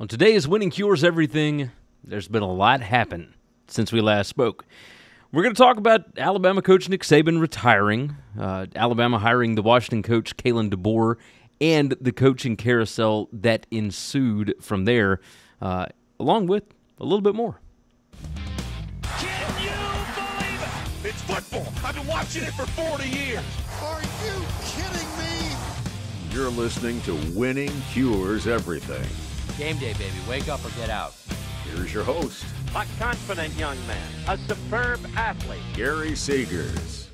On today's Winning Cures Everything, there's been a lot happen since we last spoke. We're going to talk about Alabama coach Nick Saban retiring, uh, Alabama hiring the Washington coach Kalen DeBoer, and the coaching carousel that ensued from there, uh, along with a little bit more. Can you believe it? It's football. I've been watching it for 40 years. Are you kidding me? You're listening to Winning Cures Everything. Game day, baby. Wake up or get out. Here's your host, A confident young man, a superb athlete. Gary Seegers.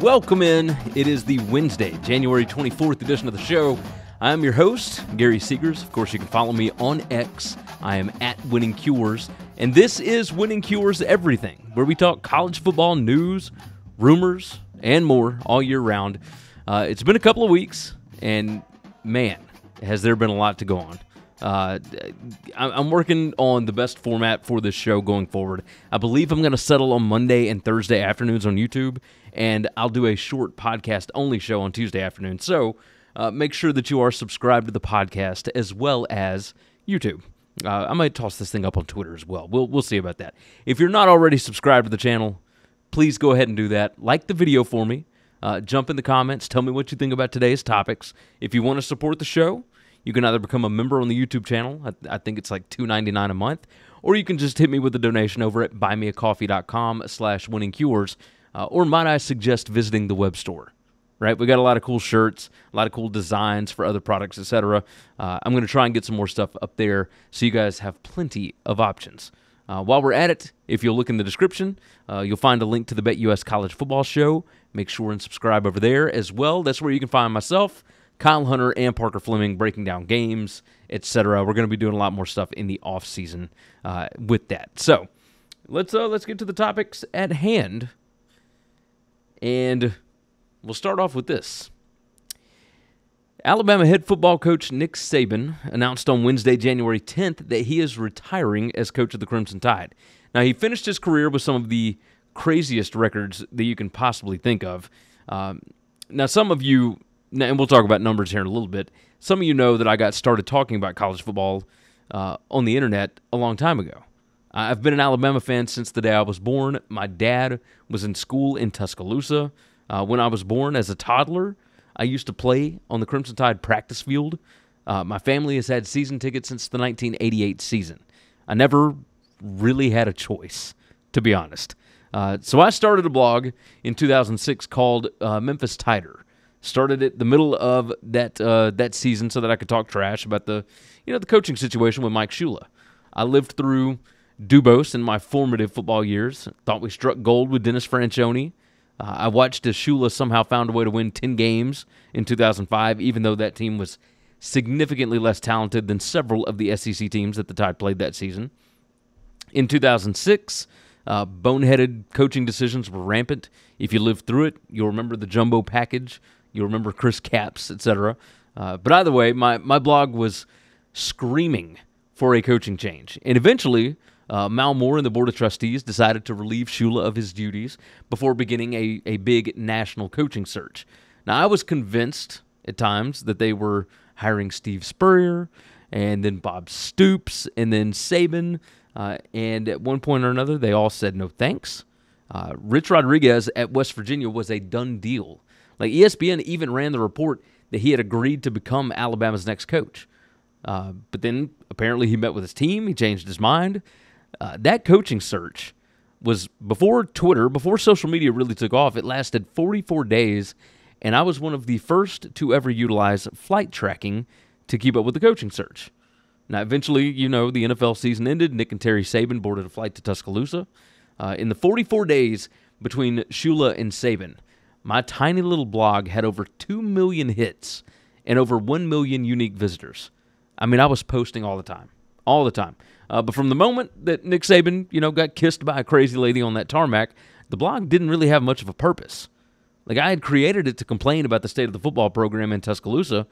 Welcome in. It is the Wednesday, January 24th edition of the show. I'm your host, Gary Seegers. Of course, you can follow me on X. I am at Winning Cures. And this is Winning Cures Everything, where we talk college football news, rumors, and more all year round. Uh, it's been a couple of weeks, and man, has there been a lot to go on. Uh, I'm working on the best format for this show going forward. I believe I'm going to settle on Monday and Thursday afternoons on YouTube, and I'll do a short podcast only show on Tuesday afternoon. So uh, make sure that you are subscribed to the podcast as well as YouTube. Uh, I might toss this thing up on Twitter as well. We'll we'll see about that. If you're not already subscribed to the channel, please go ahead and do that. Like the video for me. Uh, jump in the comments. Tell me what you think about today's topics. If you want to support the show, you can either become a member on the YouTube channel. I, I think it's like $2.99 a month, or you can just hit me with a donation over at buymeacoffee.com slash winning cures. Uh, or might I suggest visiting the web store? Right, we got a lot of cool shirts, a lot of cool designs for other products, etc. Uh, I'm going to try and get some more stuff up there so you guys have plenty of options. Uh, while we're at it, if you'll look in the description, uh, you'll find a link to the Bet US College Football Show. Make sure and subscribe over there as well. That's where you can find myself, Kyle Hunter, and Parker Fleming breaking down games, etc. We're going to be doing a lot more stuff in the off season uh, with that. So let's uh, let's get to the topics at hand, and we'll start off with this. Alabama head football coach Nick Saban announced on Wednesday, January 10th, that he is retiring as coach of the Crimson Tide. Now, he finished his career with some of the craziest records that you can possibly think of. Um, now, some of you, and we'll talk about numbers here in a little bit, some of you know that I got started talking about college football uh, on the internet a long time ago. I've been an Alabama fan since the day I was born. My dad was in school in Tuscaloosa. Uh, when I was born as a toddler, I used to play on the Crimson Tide practice field. Uh, my family has had season tickets since the 1988 season. I never really had a choice, to be honest. Uh, so I started a blog in 2006 called uh, Memphis Tider. Started it the middle of that uh, that season so that I could talk trash about the you know the coaching situation with Mike Shula. I lived through Dubose in my formative football years. Thought we struck gold with Dennis Franchione. Uh, I watched as Shula somehow found a way to win 10 games in 2005, even though that team was significantly less talented than several of the SEC teams that the Tide played that season. In 2006, uh, boneheaded coaching decisions were rampant. If you lived through it, you'll remember the jumbo package. You'll remember Chris Caps, etc. Uh, but either way, my, my blog was screaming for a coaching change. And eventually, uh, Mal Moore and the Board of Trustees decided to relieve Shula of his duties before beginning a, a big national coaching search. Now, I was convinced at times that they were hiring Steve Spurrier and then Bob Stoops and then Saban. Uh, and at one point or another, they all said no thanks. Uh, Rich Rodriguez at West Virginia was a done deal. Like ESPN even ran the report that he had agreed to become Alabama's next coach. Uh, but then apparently he met with his team, he changed his mind. Uh, that coaching search was before Twitter, before social media really took off. It lasted 44 days, and I was one of the first to ever utilize flight tracking to keep up with the coaching search. Now, eventually, you know, the NFL season ended. Nick and Terry Saban boarded a flight to Tuscaloosa. Uh, in the 44 days between Shula and Saban, my tiny little blog had over 2 million hits and over 1 million unique visitors. I mean, I was posting all the time, all the time. Uh, but from the moment that Nick Saban, you know, got kissed by a crazy lady on that tarmac, the blog didn't really have much of a purpose. Like I had created it to complain about the state of the football program in Tuscaloosa.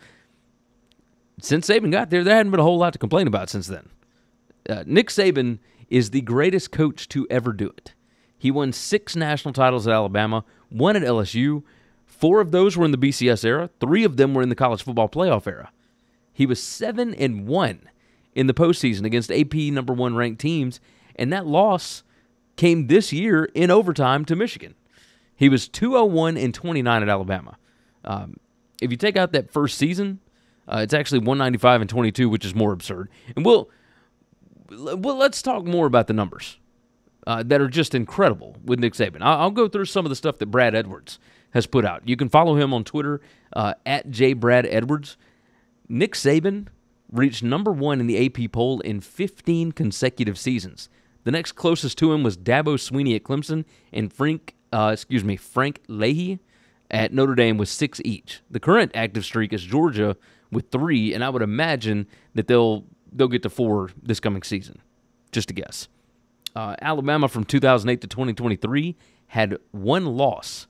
Since Saban got there, there hadn't been a whole lot to complain about since then. Uh, Nick Saban is the greatest coach to ever do it. He won six national titles at Alabama, one at LSU, Four of those were in the BCS era. Three of them were in the college football playoff era. He was seven and one in the postseason against AP number one ranked teams, and that loss came this year in overtime to Michigan. He was 201 and 29 at Alabama. Um, if you take out that first season, uh, it's actually 195 and 22, which is more absurd. And we'll, well let's talk more about the numbers uh, that are just incredible with Nick Saban. I'll, go through some of the stuff that Brad Edwards has put out. You can follow him on Twitter uh, at jbradedwards. Nick Saban reached number one in the AP poll in 15 consecutive seasons. The next closest to him was Dabo Swinney at Clemson and Frank, uh, excuse me, Frank Leahy at Notre Dame with six each. The current active streak is Georgia with three, and I would imagine that they'll they'll get to four this coming season. Just a guess. Uh, Alabama from 2008 to 2023 had one loss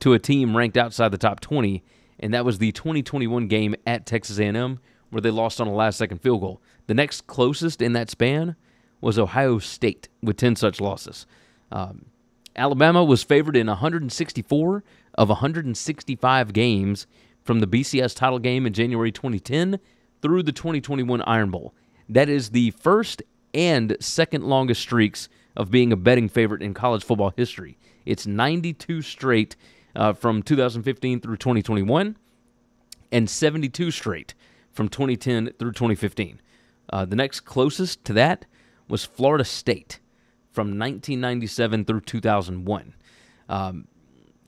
to a team ranked outside the top 20, and that was the 2021 game at Texas A&M where they lost on a last-second field goal. The next closest in that span was Ohio State with 10 such losses. Um, Alabama was favored in 164 of 165 games from the BCS title game in January 2010 through the 2021 Iron Bowl. That is the first and second longest streaks of being a betting favorite in college football history. It's 92 straight uh, from 2015 through 2021 and 72 straight from 2010 through 2015. Uh, the next closest to that was Florida State from 1997 through 2001. Um,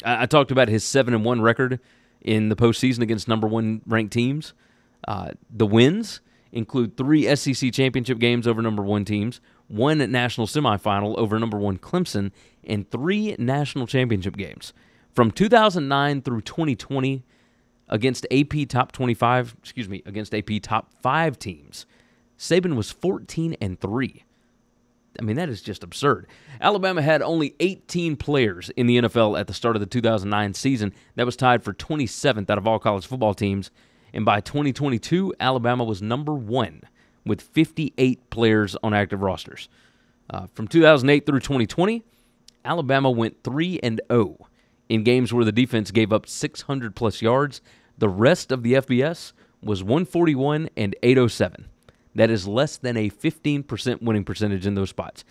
I, I, talked about his seven and one record in the postseason against number one ranked teams. Uh, the wins include three SEC championship games over number one teams, one national semifinal over number one Clemson, and three national championship games. From 2009 through 2020, against AP top 25, excuse me, against AP top five teams, Saban was 14 and 3. I mean, that is just absurd. Alabama had only 18 players in the NFL at the start of the 2009 season. That was tied for 27th out of all college football teams. And by 2022, Alabama was number one with 58 players on active rosters. Uh, from 2008 through 2020, Alabama went 3 and 0 in games where the defense gave up 600 plus yards. The rest of the FBS was 141 and 807. That is less than a 15% winning percentage in those spots.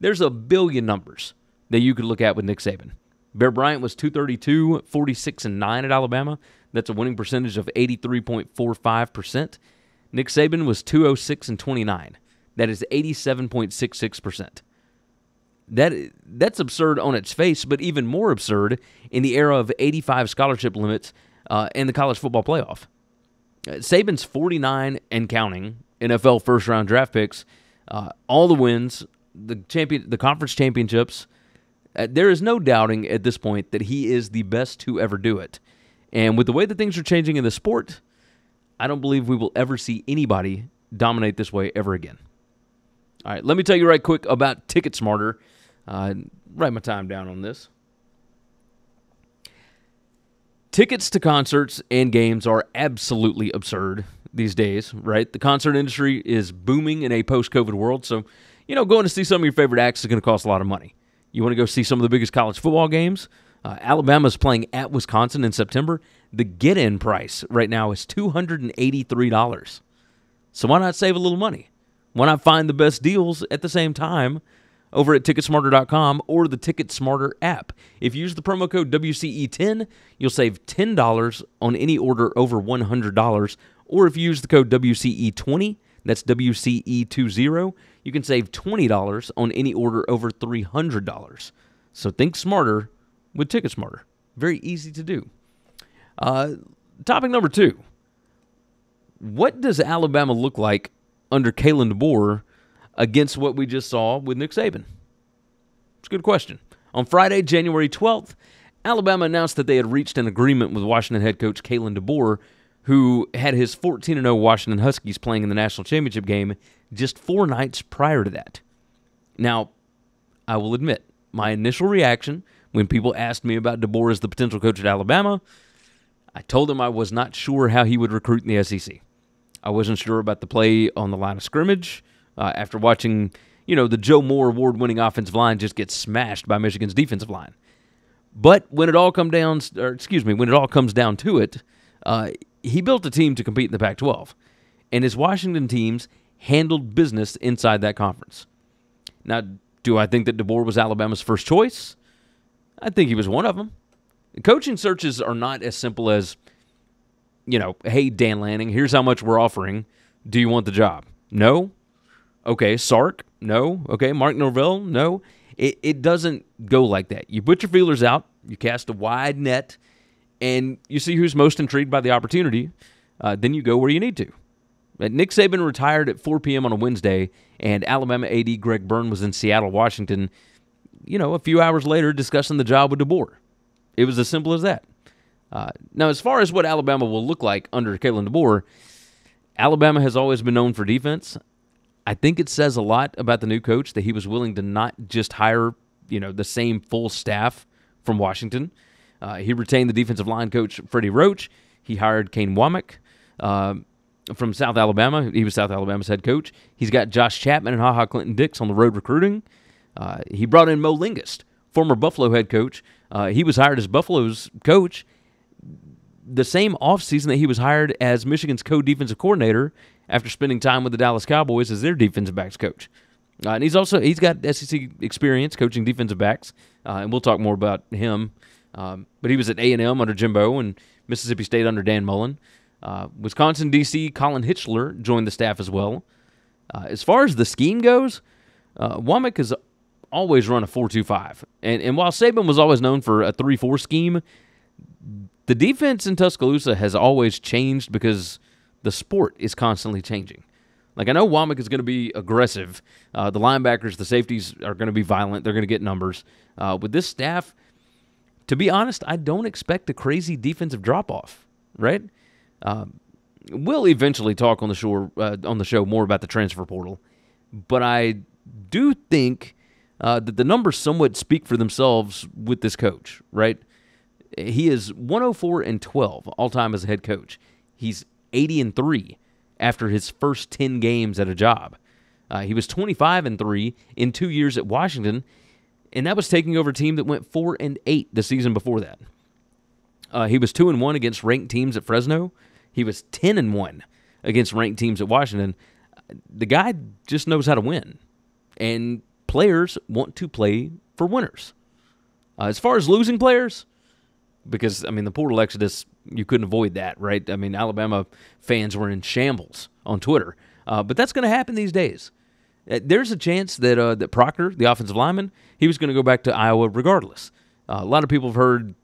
There's a billion numbers that you could look at with Nick Saban. Bear Bryant was 232, 46 and 9 at Alabama. That's a winning percentage of 83.45%. Nick Saban was 206 and 29. That is 87.66%. That that's absurd on its face, but even more absurd in the era of 85 scholarship limits uh, in the college football playoff. Uh, Saban's 49 and counting NFL first round draft picks, uh, all the wins, the champion, the conference championships. Uh, there is no doubting at this point that he is the best to ever do it. And with the way that things are changing in the sport, I don't believe we will ever see anybody dominate this way ever again. All right, let me tell you right quick about Ticket Smarter. Uh, write my time down on this. Tickets to concerts and games are absolutely absurd these days, right? The concert industry is booming in a post COVID world. So, you know, going to see some of your favorite acts is going to cost a lot of money. You want to go see some of the biggest college football games? Uh, Alabama's playing at Wisconsin in September. The get in price right now is $283. So, why not save a little money? Why not find the best deals at the same time? Over at ticketsmarter.com or the TicketSmarter app. If you use the promo code WCE10, you'll save $10 on any order over $100 or if you use the code WCE20, that's WCE20, you can save $20 on any order over $300. So think smarter with Ticket Smarter. Very easy to do. Uh, topic number two What does Alabama look like under Kalen DeBoer against what we just saw with Nick Saban? It's a good question. On Friday, January 12th, Alabama announced that they had reached an agreement with Washington head coach Kalen DeBoer who had his 14 0 Washington Huskies playing in the national championship game just four nights prior to that. Now, I will admit, my initial reaction when people asked me about DeBoer as the potential coach at Alabama, I told them I was not sure how he would recruit in the SEC. I wasn't sure about the play on the line of scrimmage uh, after watching, you know, the Joe Moore award winning offensive line just get smashed by Michigan's defensive line. But when it all comes down, or excuse me, when it all comes down to it, uh, he built a team to compete in the Pac-12, and his Washington teams handled business inside that conference. Now, do I think that DeBoer was Alabama's first choice? I think he was one of them. Coaching searches are not as simple as, you know, hey, Dan Lanning, here's how much we're offering. Do you want the job? No. Okay, Sark? No. Okay, Mark Norvell? No. It, it doesn't go like that. You put your feelers out, you cast a wide net, and you see who's most intrigued by the opportunity. Uh, then you go where you need to. Uh, Nick Saban retired at 4 p.m. on a Wednesday, and Alabama AD Greg Byrne was in Seattle, Washington, you know, a few hours later discussing the job with DeBoer. It was as simple as that. Uh, now, as far as what Alabama will look like under Kalen DeBoer, Alabama has always been known for defense. I think it says a lot about the new coach that he was willing to not just hire, you know, the same full staff from Washington. Uh, he retained the defensive line coach Freddie Roach. He hired Kane Wommack uh, from South Alabama. He was South Alabama's head coach. He's got Josh Chapman and HaHa Clinton Dix on the road recruiting. Uh, he brought in Mo Linguist, former Buffalo head coach. Uh, he was hired as Buffalo's coach the same offseason that he was hired as Michigan's co-defensive coordinator after spending time with the Dallas Cowboys as their defensive backs coach. Uh, and he's also he's got SEC experience coaching defensive backs, uh, and we'll talk more about him. Um, but he was at A and M under Jimbo and Mississippi State under Dan Mullen. Uh, Wisconsin DC Colin Hitschler joined the staff as well. Uh, as far as the scheme goes, uh, Wommack has always run a four-two-five, and and while Saban was always known for a three-four scheme, the defense in Tuscaloosa has always changed because the sport is constantly changing. Like I know Wommack is going to be aggressive. Uh, the linebackers, the safeties are going to be violent. They're going to get numbers. Uh, with this staff, to be honest, I don't expect a crazy defensive drop off. Right? Uh, we'll eventually talk on the show uh, on the show more about the transfer portal, but I do think uh, that the numbers somewhat speak for themselves with this coach. Right? He is 104 and 12 all time as a head coach. He's 80 and 3 after his first 10 games at a job. Uh, he was 25 and 3 in 2 years at Washington, and that was taking over a team that went 4 and 8 the season before that. Uh, he was 2 and 1 against ranked teams at Fresno. He was 10 and 1 against ranked teams at Washington. The guy just knows how to win. And players want to play for winners. Uh, as far as losing players, because I mean the portal exodus, you couldn't avoid that, right? I mean Alabama fans were in shambles on Twitter, uh, but that's going to happen these days. Uh, there's a chance that uh, that Proctor, the offensive lineman, he was going to go back to Iowa regardless. Uh, a lot of people have heard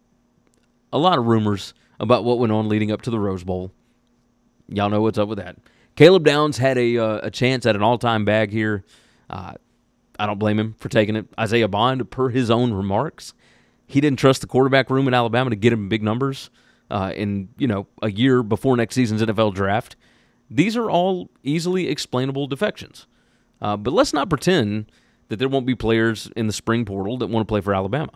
a lot of rumors about what went on leading up to the Rose Bowl. Y'all know what's up with that. Caleb Downs had a uh, a chance at an all time bag here. Uh, I don't blame him for taking it. Isaiah Bond, per his own remarks, he didn't trust the quarterback room in Alabama to get him big numbers uh, in you know a year before next season's NFL draft. These are all easily explainable defections. Uh, but let's not pretend that there won't be players in the spring portal that want to play for Alabama,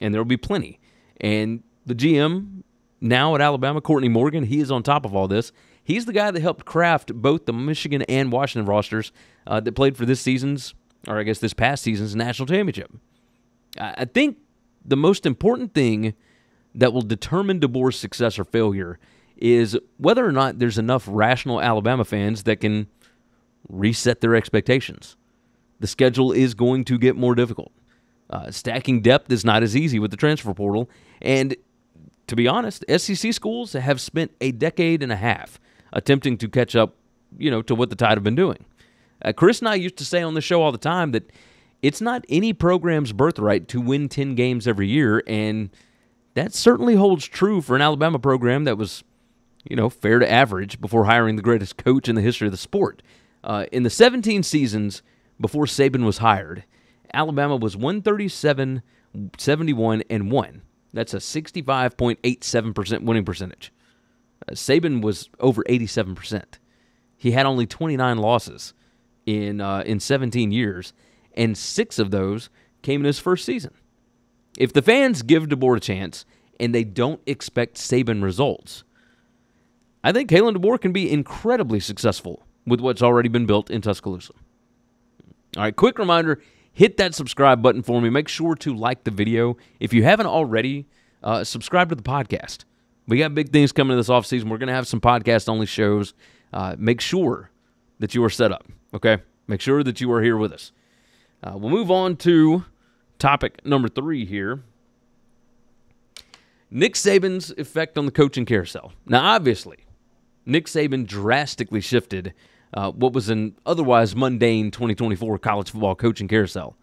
and there will be plenty. And the GM now at Alabama, Courtney Morgan, he is on top of all this. He's the guy that helped craft both the Michigan and Washington rosters uh, that played for this season's, or I guess this past season's national championship. I think the most important thing that will determine DeBoer's success or failure is whether or not there's enough rational Alabama fans that can reset their expectations. The schedule is going to get more difficult. Uh, stacking depth is not as easy with the transfer portal. And to be honest, SEC schools have spent a decade and a half attempting to catch up, you know, to what the Tide have been doing. Uh, Chris and I used to say on the show all the time that it's not any program's birthright to win 10 games every year, and that certainly holds true for an Alabama program that was, you know, fair to average before hiring the greatest coach in the history of the sport. Uh, in the 17 seasons before Saban was hired, Alabama was 137, 71, and 1. That's a 65.87% winning percentage. Uh, Saban was over 87%. He had only 29 losses in uh, in 17 years, and six of those came in his first season. If the fans give DeBoer a chance and they don't expect Saban results, I think Kalen DeBoer can be incredibly successful with what's already been built in Tuscaloosa. All right, quick reminder hit that subscribe button for me. Make sure to like the video. If you haven't already, uh, subscribe to the podcast. We got big things coming this offseason. We're going to have some podcast only shows. Uh, make sure that you are set up, okay? Make sure that you are here with us. Uh, we'll move on to topic number three here. Nick Saban's effect on the coaching carousel. Now, obviously, Nick Saban drastically shifted uh, what was an otherwise mundane 2024 college football coaching carousel.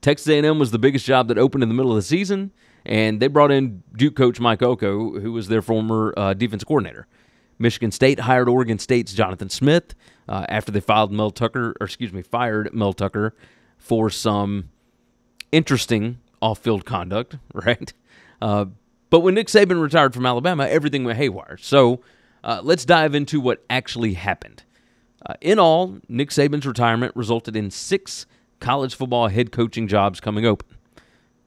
Texas A&M was the biggest job that opened in the middle of the season, and they brought in Duke coach Mike Elko, who was their former uh, defense coordinator. Michigan State hired Oregon State's Jonathan Smith uh, after they filed Mel Tucker, or excuse me, fired Mel Tucker for some interesting off-field conduct, right? Uh, but when Nick Saban retired from Alabama, everything went haywire. So uh, let's dive into what actually happened. Uh, in all, Nick Saban's retirement resulted in six college football head coaching jobs coming open.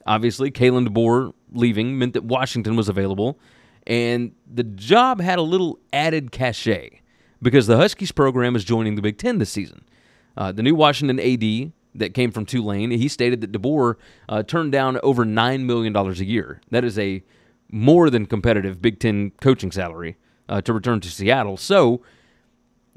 Obviously, Kalen DeBoer leaving meant that Washington was available, and the job had a little added cachet because the Huskies program is joining the Big Ten this season. Uh, the new Washington AD that came from Tulane, he stated that DeBoer uh, turned down over $9 million a year. That is a more than competitive Big Ten coaching salary uh, to return to Seattle. So,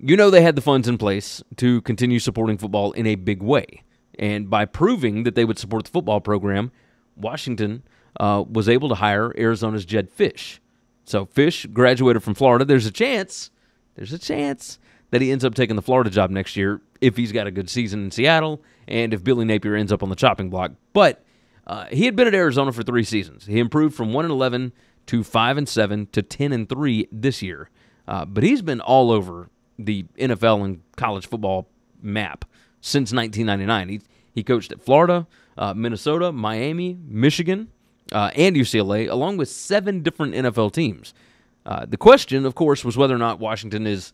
you know they had the funds in place to continue supporting football in a big way. And by proving that they would support the football program, Washington uh, was able to hire Arizona's Jedd Fisch. So Fisch graduated from Florida. There's a chance, there's a chance that he ends up taking the Florida job next year if he's got a good season in Seattle and if Billy Napier ends up on the chopping block. But uh, he had been at Arizona for three seasons. He improved from one and eleven to five and seven to ten and three this year. Uh, but he's been all over the NFL and college football map since 1999. He he coached at Florida, uh, Minnesota, Miami, Michigan, uh, and UCLA, along with seven different NFL teams. Uh, the question, of course, was whether or not Washington is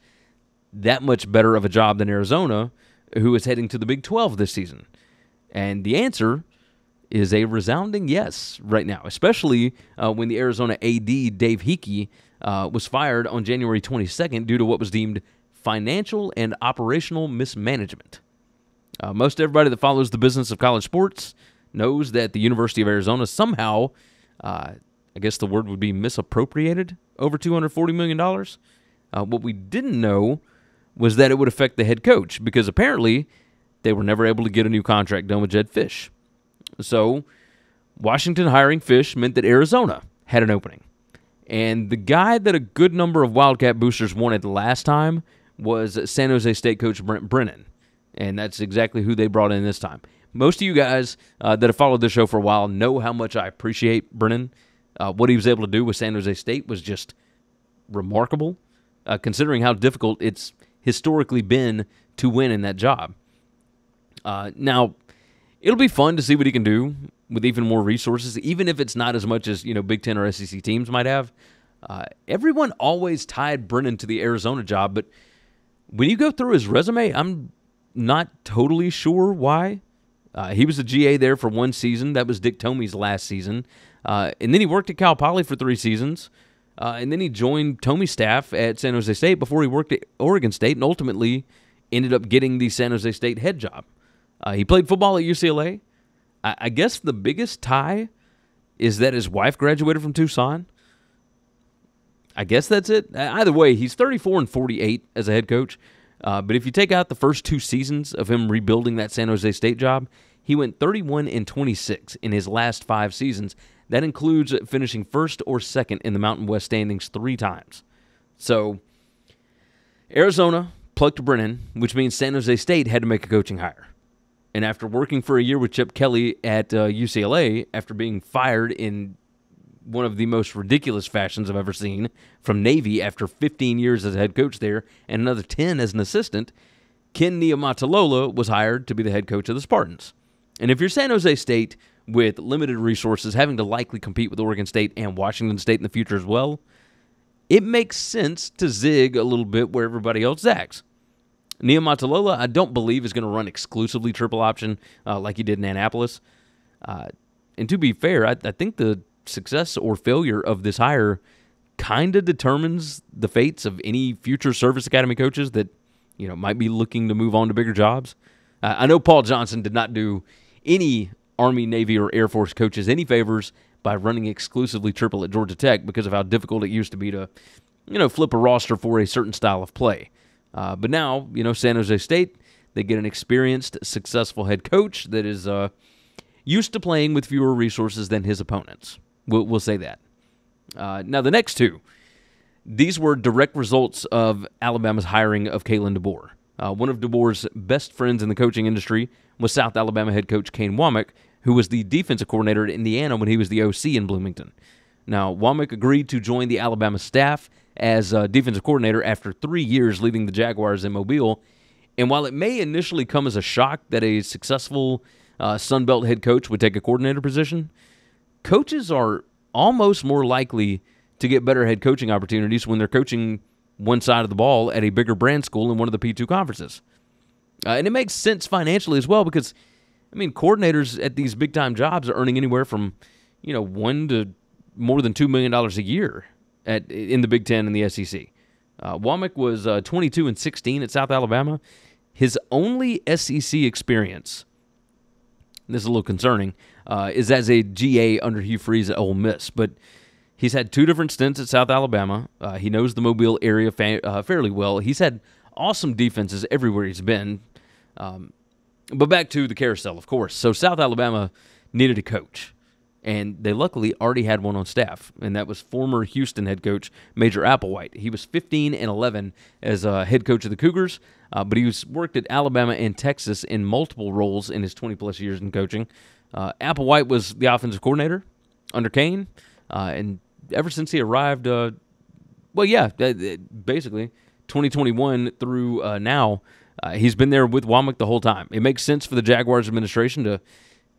that much better of a job than Arizona, who is heading to the Big 12 this season. And the answer is a resounding yes right now, especially uh, when the Arizona AD, Dave Heeke, uh, was fired on January 22nd due to what was deemed financial and operational mismanagement. Uh, most everybody that follows the business of college sports knows that the University of Arizona somehow, uh, I guess the word would be misappropriated over $240 million. Uh, what we didn't know was that it would affect the head coach because apparently they were never able to get a new contract done with Jedd Fisch. So, Washington hiring Fisch meant that Arizona had an opening. And the guy that a good number of Wildcat boosters wanted last time was San Jose State coach Brent Brennan. And that's exactly who they brought in this time. Most of you guys uh, that have followed this show for a while know how much I appreciate Brennan. Uh, what he was able to do with San Jose State was just remarkable, uh, considering how difficult it's historically been to win in that job. Uh, now, it'll be fun to see what he can do with even more resources, even if it's not as much as you know Big Ten or SEC teams might have. Uh, everyone always tied Brennan to the Arizona job, but when you go through his resume, I'm not totally sure why. Uh, he was a GA there for one season. That was Dick Tomey's last season. Uh, and then he worked at Cal Poly for three seasons. Uh, and then he joined Tomey's staff at San Jose State before he worked at Oregon State and ultimately ended up getting the San Jose State head job. Uh, he played football at UCLA. I, I guess the biggest tie is that his wife graduated from Tucson. I guess that's it. Either way, he's 34 and 48 as a head coach. Uh, but if you take out the first two seasons of him rebuilding that San Jose State job, he went 31 and 26 in his last five seasons. That includes finishing first or second in the Mountain West standings three times. So, Arizona plucked Brennan, which means San Jose State had to make a coaching hire. And after working for a year with Chip Kelly at uh, UCLA, after being fired in one of the most ridiculous fashions I've ever seen from Navy after 15 years as a head coach there and another 10 as an assistant, Ken Niumatalolo was hired to be the head coach of the Spartans. And if you're San Jose State with limited resources, having to likely compete with Oregon State and Washington State in the future as well, it makes sense to zig a little bit where everybody else zags. Niumatalolo, I don't believe, is going to run exclusively triple option uh, like he did in Annapolis. Uh, and to be fair, I, I think the success or failure of this hire kind of determines the fates of any future service academy coaches that you know might be looking to move on to bigger jobs. Uh, I know Paul Johnson did not do any Army, Navy, or Air Force coaches any favors by running exclusively triple at Georgia Tech because of how difficult it used to be to, you know, flip a roster for a certain style of play. Uh, but now, you know, San Jose State, they get an experienced, successful head coach that is uh, used to playing with fewer resources than his opponents. We'll, we'll say that. Uh, now, the next two, these were direct results of Alabama's hiring of Kalen DeBoer. Uh, one of DeBoer's best friends in the coaching industry was South Alabama head coach Kane Wommack, who was the defensive coordinator at Indiana when he was the OC in Bloomington. Now, Wommack agreed to join the Alabama staff as uh, defensive coordinator after three years leading the Jaguars in Mobile. And while it may initially come as a shock that a successful uh, Sun Belt head coach would take a coordinator position, coaches are almost more likely to get better head coaching opportunities when they're coaching one side of the ball at a bigger brand school in one of the P2 conferences. Uh, and it makes sense financially as well because, I mean, coordinators at these big time jobs are earning anywhere from, you know, one to more than $2 million a year at in the Big Ten and the SEC. Uh, Wommack was uh, 22 and 16 at South Alabama. His only SEC experience, this is a little concerning, uh, is as a GA under Hugh Freeze at Ole Miss. But he's had two different stints at South Alabama. Uh, he knows the Mobile area fa- uh, fairly well. He's had awesome defenses everywhere he's been. Um, but back to the carousel, of course. So South Alabama needed a coach and they luckily already had one on staff, and that was former Houston head coach Major Applewhite. He was 15 and 11 as a head coach of the Cougars, uh, but he was worked at Alabama and Texas in multiple roles in his 20 plus years in coaching. Uh, Applewhite was the offensive coordinator under Kane, uh, and ever since he arrived, uh, well, yeah, basically 2021 through uh, now, uh, he's been there with Wommack the whole time. It makes sense for the Jaguars administration to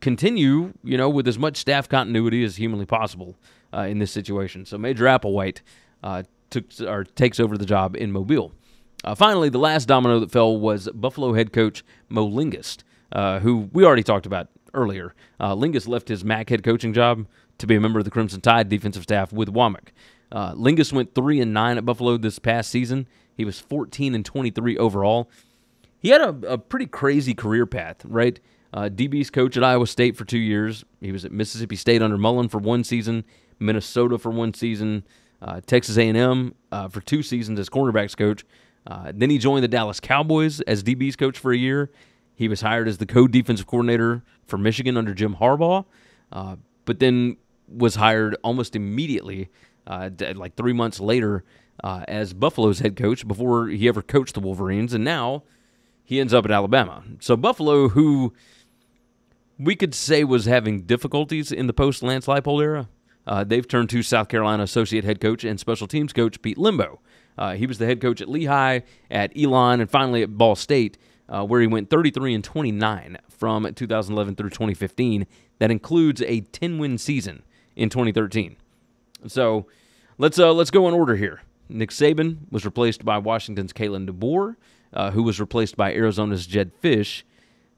continue, you know, with as much staff continuity as humanly possible uh, in this situation. So Major Applewhite uh, took or takes over the job in Mobile. Uh, finally, the last domino that fell was Buffalo head coach Mo Linguist, uh, who we already talked about earlier. Uh, Linguist left his MAC head coaching job to be a member of the Crimson Tide defensive staff with Wommack. Uh, Linguist went three and nine at Buffalo this past season. He was 14 and 23 overall. He had a, a pretty crazy career path, right? Uh, DB's coach at Iowa State for two years. He was at Mississippi State under Mullen for one season, Minnesota for one season, uh, Texas A&M uh, for two seasons as cornerbacks coach. Uh, then he joined the Dallas Cowboys as DB's coach for a year. He was hired as the co-defensive coordinator for Michigan under Jim Harbaugh, uh, but then was hired almost immediately, uh, like three months later, as Buffalo's head coach before he ever coached the Wolverines, and now he ends up at Alabama. So Buffalo, who we could say was having difficulties in the post Lance Leipold era. Uh, they've turned to South Carolina associate head coach and special teams coach Pete Lembo. Uh, he was the head coach at Lehigh, at Elon, and finally at Ball State, uh, where he went 33 and 29 from 2011 through 2015. That includes a 10 win season in 2013. So let's uh, let's go in order here. Nick Saban was replaced by Washington's Kalen DeBoer, uh, who was replaced by Arizona's Jedd Fisch,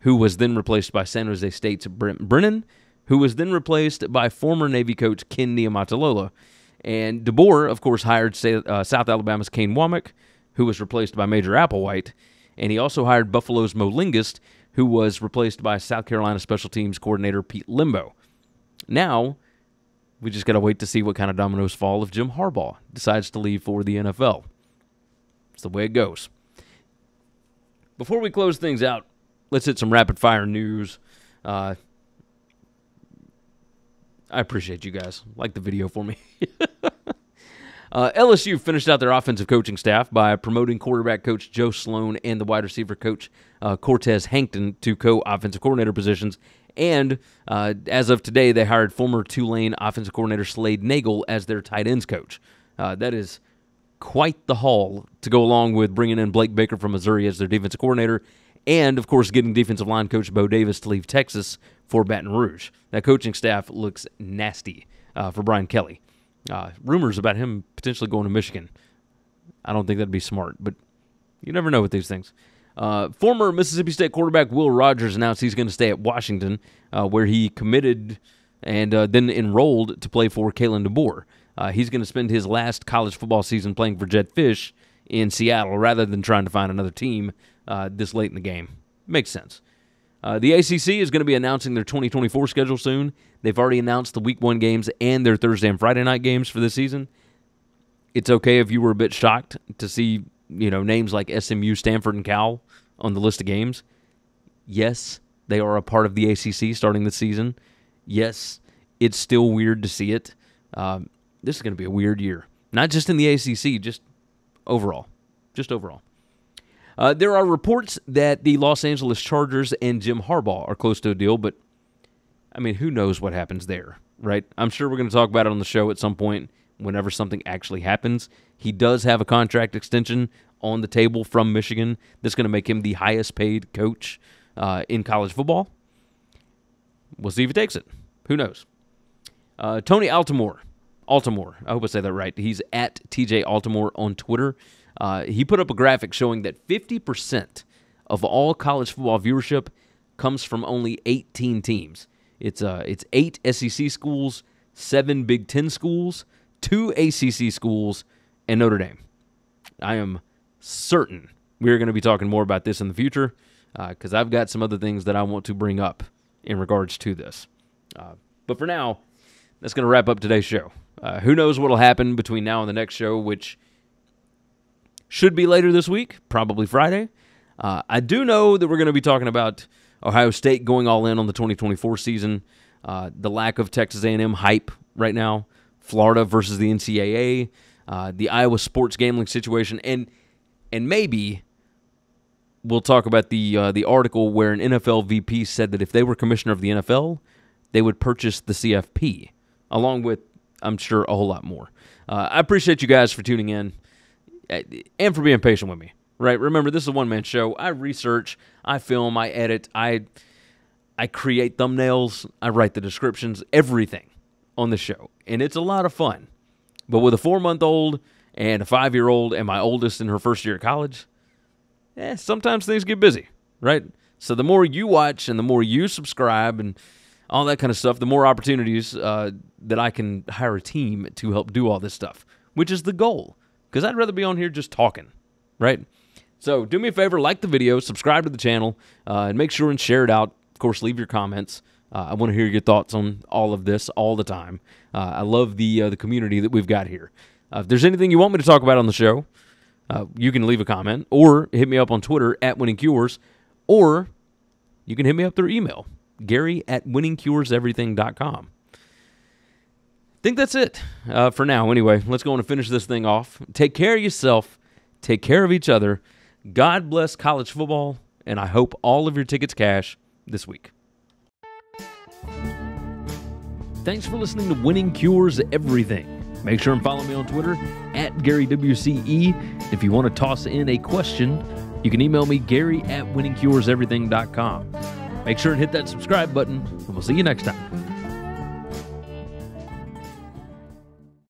who was then replaced by San Jose State's Brent Brennan, who was then replaced by former Navy coach Ken Niumatalolo. And DeBoer, of course, hired uh, South Alabama's Kane Wommack, who was replaced by Major Applewhite. And he also hired Buffalo's Mo Linguist, who was replaced by South Carolina special teams coordinator Pete Lembo. Now, we just got to wait to see what kind of dominoes fall if Jim Harbaugh decides to leave for the NFL. It's the way it goes. Before we close things out, let's hit some rapid fire news. Uh, I appreciate you guys. Like the video for me. uh, LSU finished out their offensive coaching staff by promoting quarterback coach Joe Sloan and the wide receiver coach uh, Cortez Hankton to co offensive coordinator positions. And uh, as of today, they hired former Tulane offensive coordinator Slade Nagle as their tight ends coach. Uh, that is quite the haul to go along with bringing in Blake Baker from Missouri as their defensive coordinator and of course getting defensive line coach Bo Davis to leave Texas for Baton Rouge. That coaching staff looks nasty uh, for Brian Kelly. Uh, rumors about him potentially going to Michigan. I don't think that'd be smart, but you never know with these things. Uh, former Mississippi State quarterback Will Rogers announced he's going to stay at Washington, uh, where he committed and uh, then enrolled to play for Kalen DeBoer. Uh, he's going to spend his last college football season playing for Jedd Fisch in Seattle rather than trying to find another team uh, this late in the game. Makes sense. Uh, the ACC is going to be announcing their 2024 schedule soon. They've already announced the Week One games and their Thursday and Friday night games for this season. It's okay if you were a bit shocked to see you know names like SMU, Stanford, and Cal on the list of games. Yes, they are a part of the ACC starting the season. Yes, it's still weird to see it. Um, this is going to be a weird year, not just in the ACC, just overall, just overall. Uh, there are reports that the Los Angeles Chargers and Jim Harbaugh are close to a deal, but I mean, who knows what happens there, right? I'm sure we're going to talk about it on the show at some point whenever something actually happens. He does have a contract extension on the table from Michigan that's going to make him the highest paid coach uh, in college football. We'll see if he takes it. Who knows? Uh, Tony Altimore. Altimore. I hope I say that right. He's at TJ Altimore on Twitter. Uh, he put up a graphic showing that 50% of all college football viewership comes from only 18 teams. It's uh, it's eight SEC schools, seven Big Ten schools, two ACC schools, and Notre Dame. I am certain we're going to be talking more about this in the future because uh, I've got some other things that I want to bring up in regards to this. Uh, but for now, that's going to wrap up today's show. Uh, who knows what will happen between now and the next show, which should be later this week, probably Friday. Uh, I do know that we're going to be talking about Ohio State going all in on the 2024 season, uh, the lack of Texas A&M hype right now, Florida versus the NCAA, uh, the Iowa sports gambling situation, and and maybe we'll talk about the uh, the article where an NFL VP said that if they were commissioner of the NFL, they would purchase the CFP, along with I'm sure a whole lot more. Uh, I appreciate you guys for tuning in and for being patient with me. Right? Remember, this is a one man show. I research, I film, I edit, I I create thumbnails, I write the descriptions, everything on the show, and it's a lot of fun. But with a four month old and a five year old and my oldest in her first year of college, eh, sometimes things get busy, right? So the more you watch and the more you subscribe and all that kind of stuff, the more opportunities uh, that I can hire a team to help do all this stuff, which is the goal. Because I'd rather be on here just talking, right? So do me a favor, like the video, subscribe to the channel, uh, and make sure and share it out. Of course, leave your comments. Uh, I want to hear your thoughts on all of this all the time. Uh, I love the uh, the community that we've got here. Uh, if there's anything you want me to talk about on the show, uh, you can leave a comment or hit me up on Twitter at Winning Cures, or you can hit me up through email, Gary at winningcureseverything.com. Think that's it uh, for now. Anyway, let's go on and finish this thing off. Take care of yourself, take care of each other. God bless college football, and I hope all of your tickets cash this week. Thanks for listening to Winning Cures Everything. Make sure and follow me on Twitter at GaryWCE. If you want to toss in a question, you can email me, Gary at winningcureseverything.com. Make sure and hit that subscribe button, and we'll see you next time.